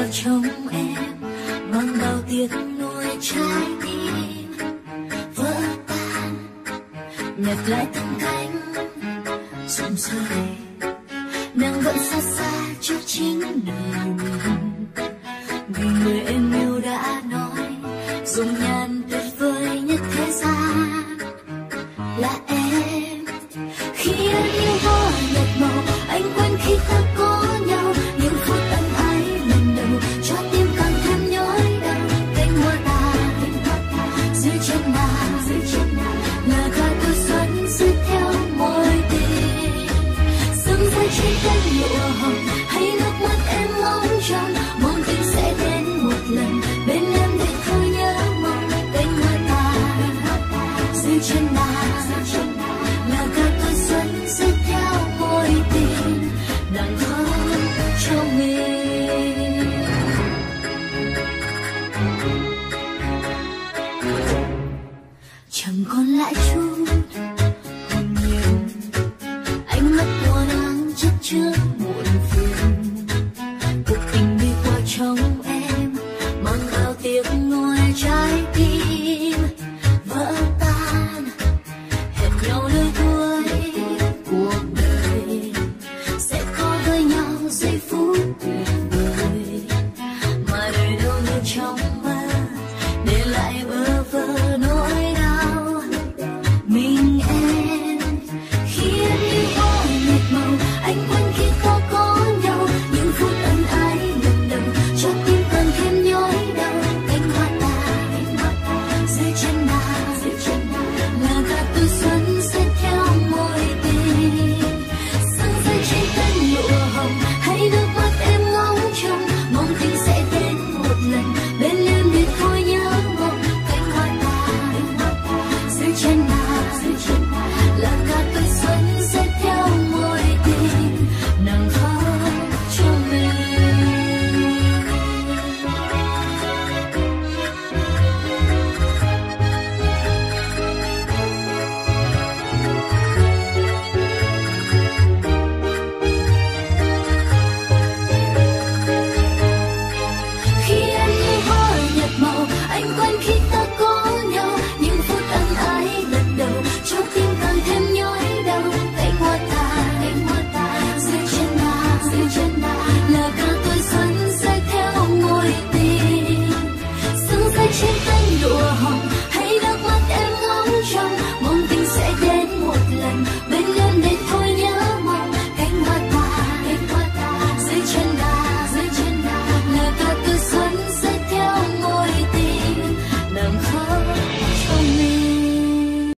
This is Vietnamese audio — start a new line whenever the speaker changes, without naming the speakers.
vào trong em mang bao tiếng nuôi trái tim. Vỡ tan, nhặt lại từng cánh, rụng rời. Nàng vẫn xa xa trước chính đời. là cả tôi dẫn dắt theo mối tình nàng khóc cho mình chẳng còn lại chút hồn nhiều ánh mắt của nàng chất chứa muộn phiền cuộc tình đi qua trong em, mang bao tiếng nuôi trái tim. 你真大。